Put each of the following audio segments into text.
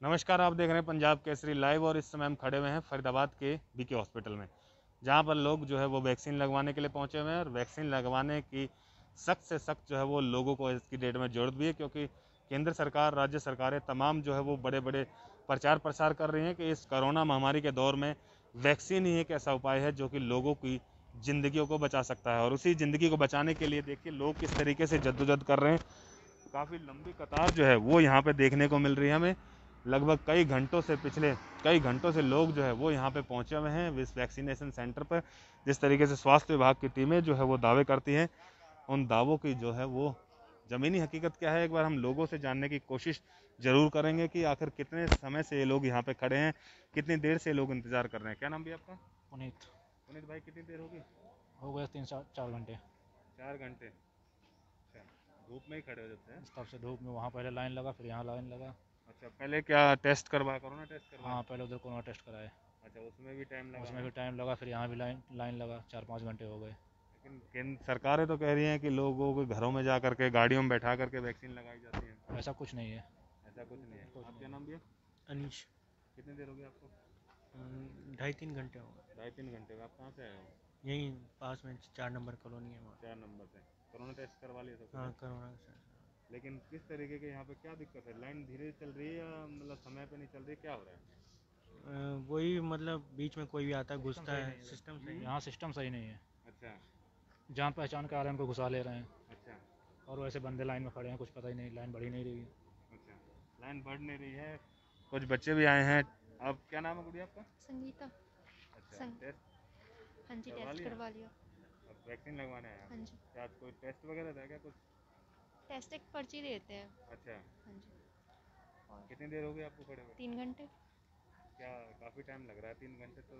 नमस्कार, आप देख रहे हैं पंजाब केसरी लाइव और इस समय हम खड़े हुए हैं फरीदाबाद के बीके हॉस्पिटल में, जहाँ पर लोग जो है वो वैक्सीन लगवाने के लिए पहुँचे हुए हैं और वैक्सीन लगवाने की सख्त से सख्त जो है वो लोगों को इसकी डेट में ज़रूरत भी है, क्योंकि केंद्र सरकार, राज्य सरकारें तमाम जो है वो बड़े बड़े प्रचार प्रसार कर रही हैं कि इस कोरोना महामारी के दौर में वैक्सीन ही एक ऐसा उपाय है जो कि लोगों की ज़िंदगियों को बचा सकता है। और उसी ज़िंदगी को बचाने के लिए देखिए लोग किस तरीके से जद्दोजहद कर रहे हैं। काफ़ी लंबी कतार जो है वो यहाँ पे देखने को मिल रही है हमें। लगभग कई घंटों से पिछले कई घंटों से लोग जो है वो यहाँ पे पहुँचे हुए हैं इस वैक्सीनेशन सेंटर पर। जिस तरीके से स्वास्थ्य विभाग की टीमें जो है वो दावे करती हैं उन दावों की जो है वो ज़मीनी हकीकत क्या है? एक बार हम लोगों से जानने की कोशिश ज़रूर करेंगे कि आखिर कितने समय से ये लोग यहाँ पे खड़े हैं कितनी देर से लोग इंतज़ार कर रहे हैं। क्या नाम भी आपका? पुनीत। पुनीत भाई कितनी देर होगी? हो गए तीन चार चार घंटे। चार घंटे। अच्छा धूप में ही खड़े हो जाते हैं। तरफ़ से धूप में वहाँ पहले लाइन लगा फिर यहाँ लाइन लगा। अच्छा पहले क्या टेस्ट करवा कोरोना टेस्ट करवा हाँ पहले उधर कोरोना टेस्ट कराए अच्छा उसमें भी टाइम लगा? उसमें भी टाइम लगा फिर यहाँ भी लाइन लाइन लगा चार पाँच घंटे हो गए। लेकिन केंद्र सरकारें तो कह रही हैं कि लोगों को घरों में जा करके गाड़ियों में बैठा करके वैक्सीन लगाई जाती है। ऐसा कुछ नहीं है। ऐसा कुछ नहीं है। आपका नाम भी है अनीश। कितनी देर होगी आपको? ढाई तीन घंटे हो गए। ढाई तीन घंटे आप कहाँ से आए हो? यहीं पास में चार नंबर कॉलोनी है वहाँ। चार नंबर से। कोरोना टेस्ट करवा लिया हाँ कोरोना का लेकिन किस तरीके के यहाँ पे क्या दिक्कत है? लाइन धीरे चल रही है या मतलब समय पे नहीं चल रही? क्या हो रहा है? वही मतलब बीच में कोई भी आता है घुसता सही है नहीं है। सिस्टम सही यहाँ सिस्टम सही नहीं है। अच्छा। जहाँ पहचान के आ रहे हैं उनको घुसा ले रहे हैं। अच्छा। और वैसे बंदे लाइन में खड़े हैं कुछ पता ही नहीं लाइन बढ़ी नहीं रही है। अच्छा। लाइन बढ़ नहीं रही है। कुछ बच्चे भी आए हैं। अब क्या नाम है गुड़िया आपका? संगीता। अच्छा संग- टेस्ट हाँ जी करवा टेस्ट लिया? करवा लिया। अब वैक्सीन लगवाने आए हाँ जी। क्या कोई टेस्ट वगैरह था क्या कुछ? टेस्ट एक पर्ची देते हैं। अच्छा। हाँ जी। और कितनी देर हो गई आपको खड़े हुए? तीन घंटे। क्या काफ़ी टाइम लग रहा है? तीन घंटे तो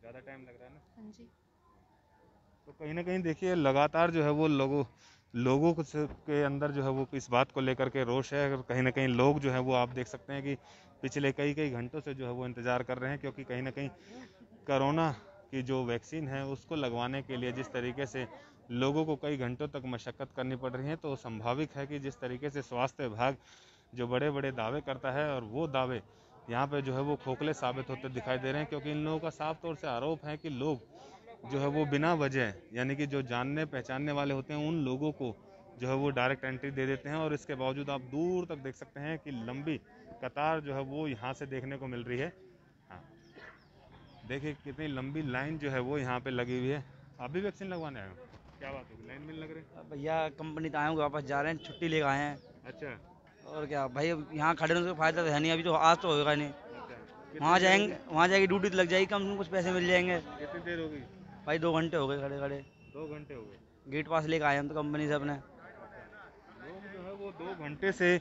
ज़्यादा टाइम लग रहा है ना? हाँ जी। तो कहीं ना कहीं देखिए लगातार जो है वो लोगों लोगों के अंदर जो है वो इस बात को लेकर के रोष है। और कहीं ना कहीं लोग जो है वो आप देख सकते हैं कि पिछले कई कई घंटों से जो है वो इंतज़ार कर रहे हैं क्योंकि कहीं ना कहीं कोरोना की जो वैक्सीन है उसको लगवाने के लिए जिस तरीके से लोगों को कई घंटों तक मशक्क़त करनी पड़ रही है तो संभाविक है कि जिस तरीके से स्वास्थ्य विभाग जो बड़े बड़े दावे करता है और वो दावे यहाँ पे जो है वो खोखले साबित होते दिखाई दे रहे हैं, क्योंकि इन लोगों का साफ़ तौर से आरोप है कि लोग जो है वो बिना वजह, यानी कि जो जानने पहचानने वाले होते हैं, उन लोगों को जो है वो डायरेक्ट एंट्री दे देते हैं और इसके बावजूद आप दूर तक देख सकते हैं कि लंबी कतार जो है वो यहाँ से देखने को मिल रही है। हाँ। देखिए कितनी लंबी लाइन जो है वो यहाँ पे लगी हुई है। आप भी वैक्सीन लगवाने आए हो? क्या बात होगी लाइन में लग रहे? भैया कंपनी तो आए होंगे वापस जा रहे हैं छुट्टी लेकर आए हैं। अच्छा। और क्या भाई अब यहाँ खड़े होने से फ़ायदा तो है नहीं अभी तो आज तो होगा नहीं। अच्छा। वहाँ जाएँगे वहाँ जाएगी ड्यूटी तो लग जाएगी कम से कम कुछ पैसे मिल जाएँगे। कितनी देर होगी भाई दो घंटे हो गए खड़े खड़े। दो घंटे हो गए? गेट पास लेकर आए हम तो कंपनी से अपने। लोग जो है वो दो घंटे से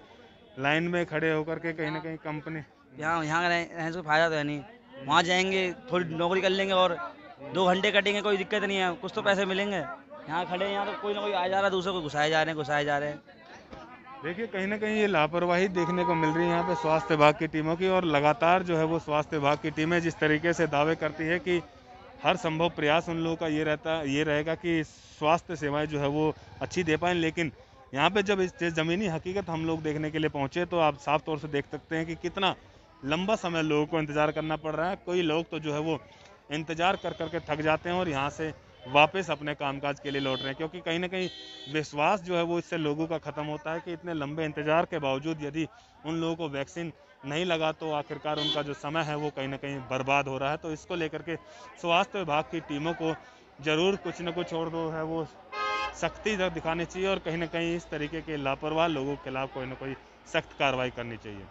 लाइन में खड़े होकर के कहीं ना कहीं कंपनी यहाँ यहाँ रहने से फ़ायदा तो है नहीं। वहाँ जाएँगे थोड़ी नौकरी कर लेंगे और दो घंटे कटेंगे कोई दिक्कत नहीं है कुछ तो पैसे मिलेंगे। यहाँ खड़े हैं, यहाँ तो कोई ना कोई आ जा रहा है, दूसरे को घुसाए जा रहे हैं, घुसाए जा रहे हैं। देखिए, कहीं ना कहीं ये लापरवाही देखने को मिल रही है यहाँ पे स्वास्थ्य विभाग की टीमों की, और लगातार जो है वो स्वास्थ्य विभाग की टीमें जिस तरीके से दावे करती है कि हर संभव प्रयास उन लोगों का ये रहता, ये रहेगा कि स्वास्थ्य सेवाएँ जो है वो अच्छी दे पाएँ। लेकिन यहाँ पे जब इस ज़मीनी हकीकत हम लोग देखने के लिए पहुँचे तो आप साफ़ तौर से देख सकते हैं कि कितना लंबा समय लोगों को इंतज़ार करना पड़ रहा है। कोई लोग तो जो है वो इंतज़ार कर, करके थक जाते हैं और यहाँ से वापस अपने कामकाज के लिए लौट रहे हैं, क्योंकि कहीं ना कहीं विश्वास जो है वो इससे लोगों का ख़त्म होता है कि इतने लंबे इंतज़ार के बावजूद यदि उन लोगों को वैक्सीन नहीं लगा तो आखिरकार उनका जो समय है वो कहीं ना कहीं बर्बाद हो रहा है। तो इसको लेकर के स्वास्थ्य विभाग की टीमों को ज़रूर कुछ न कुछ और दो है वो सख्ती दिखानी चाहिए और कहीं ना कहीं इस तरीके के लापरवाह लोगों के खिलाफ कोई ना कोई सख्त कार्रवाई करनी चाहिए।